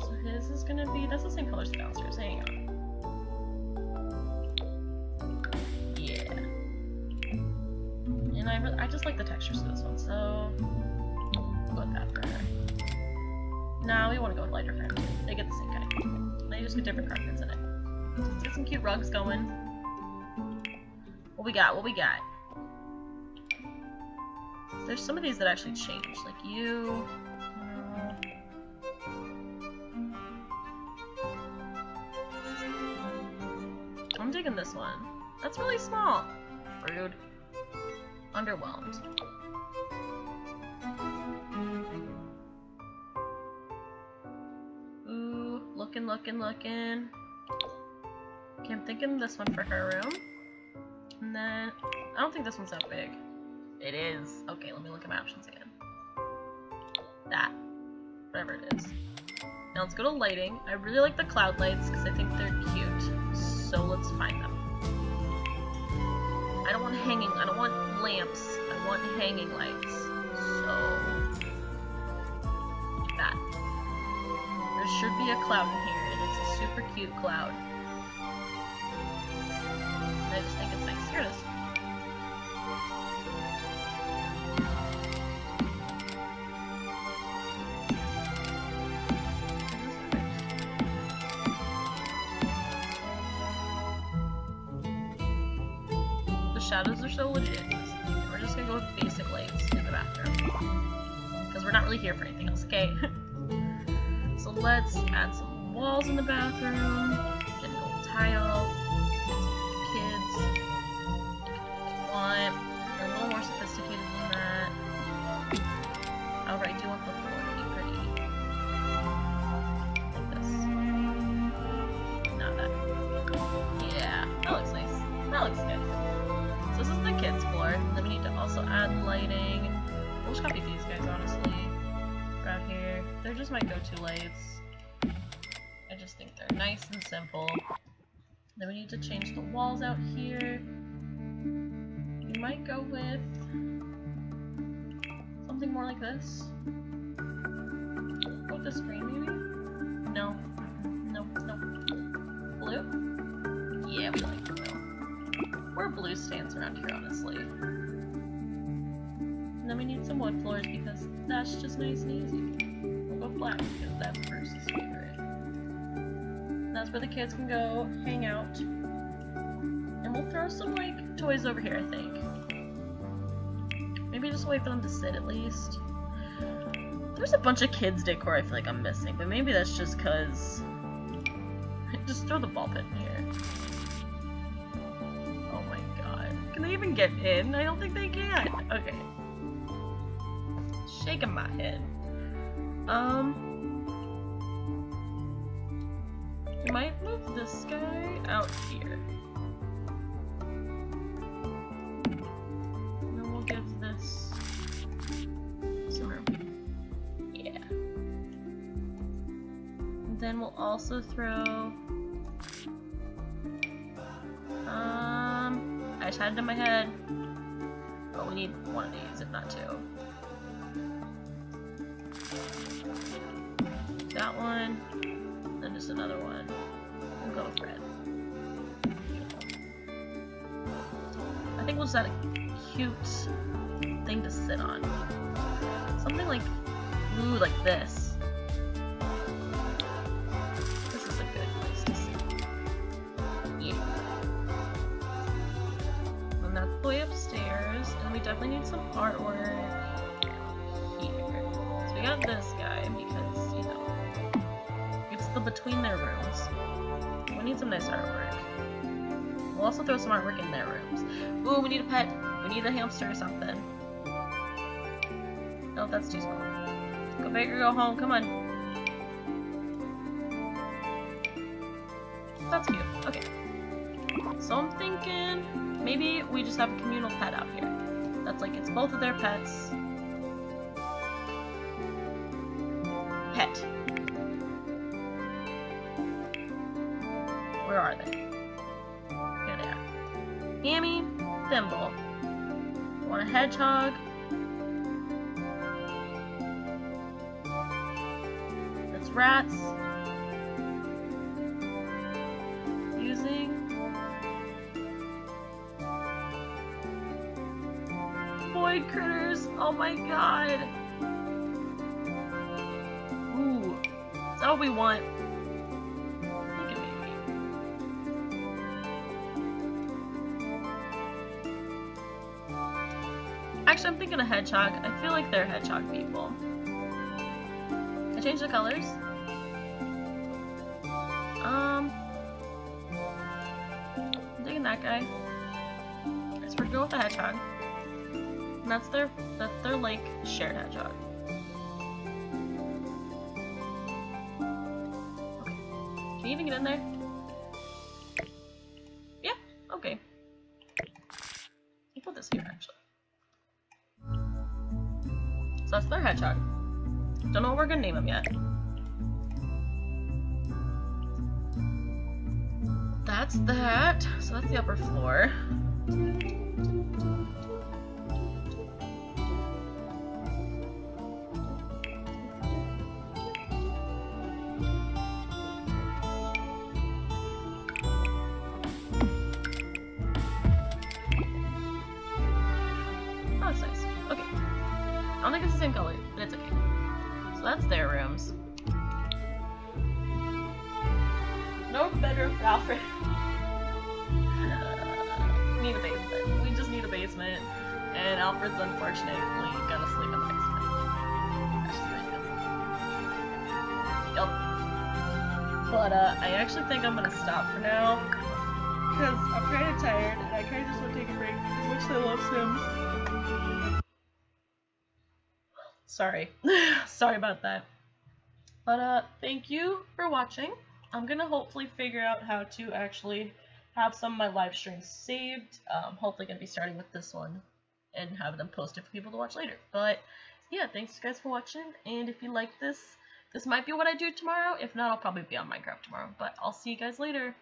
So his is gonna be, that's the same color as the downstairs. Hang on. Yeah. And I, really, I just like the textures of this one, so Now we want to go with lighter for. They get the same kind. They just get different carpets in it. Let's get some cute rugs going. What we got? What we got? There's some of these that actually change, like you. uh, I'm digging this one. That's really small. Rude. Underwhelmed. Looking, looking, looking. Okay, I'm thinking this one for her room. And then, I don't think this one's that big. It is. Okay, let me look at my options again. That. Whatever it is. Now let's go to lighting. I really like the cloud lights because I think they're cute. So let's find them. I don't want hanging, I don't want lamps. I want hanging lights. So... should be a cloud in here, and it's a super cute cloud. I just think it's nice. Here it is. The shadows are so legit. We're just gonna go with basic lights in the bathroom. Because we're not really here for anything else, okay? <laughs> let's add some walls in the bathroom. Get old tile. Kids want a little more sophisticated than that. I do want the floor to be pretty. Like this. Not that. Yeah, that looks nice. That looks good. So this is the kids' floor. and Then we need to also add lighting. We'll just copy these guys, honestly. Here. They're just my go-to lights. I just think they're nice and simple. Then we need to change the walls out here. We might go with something more like this. With the screen, maybe? No. No, no. Blue? Yeah, we like blue. We're blue stands around here, honestly. And then we need some wood floors because that's just nice and easy. We'll go black because that's Bruce's favorite. That's where the kids can go hang out. And we'll throw some, like, toys over here, I think. Maybe just wait for them to sit at least. There's a bunch of kids decor I feel like I'm missing, but maybe that's just because... <laughs> just throw the ball pit in here. Oh my god. Can they even get in? I don't think they can. Okay. Shaking my head. Um... Might move this guy out here. Then we'll give this. Yeah. And then we'll also throw um I just had it in my head. But we need one of these, if not two. Just add a cute thing to sit on. Something like, ooh, like. This also throw some artwork in their rooms. Ooh, we need a pet. We need a hamster or something. No, that's too small. Go big or go home. Come on. That's cute. Okay. So I'm thinking maybe we just have a communal pet out here. That's like it's both of their pets. Pet. Where are they? Are. Thimble. Want a hedgehog? That's rats. Using void critters. Oh my god. Ooh. Is that what we want? Actually, I'm thinking a hedgehog. I feel like they're hedgehog people. I changed the colors. Um, I'm digging that guy. Let's go with the hedgehog. And that's their that's their like shared hedgehog. Okay. Can you even get in there? Sorry, <laughs> sorry about that. But uh, thank you for watching. I'm gonna hopefully figure out how to actually have some of my live streams saved. Um, hopefully gonna be starting with this one and have them posted for people to watch later. But yeah, thanks guys for watching. And if you like this, this might be what I do tomorrow. If not, I'll probably be on Minecraft tomorrow. But I'll see you guys later.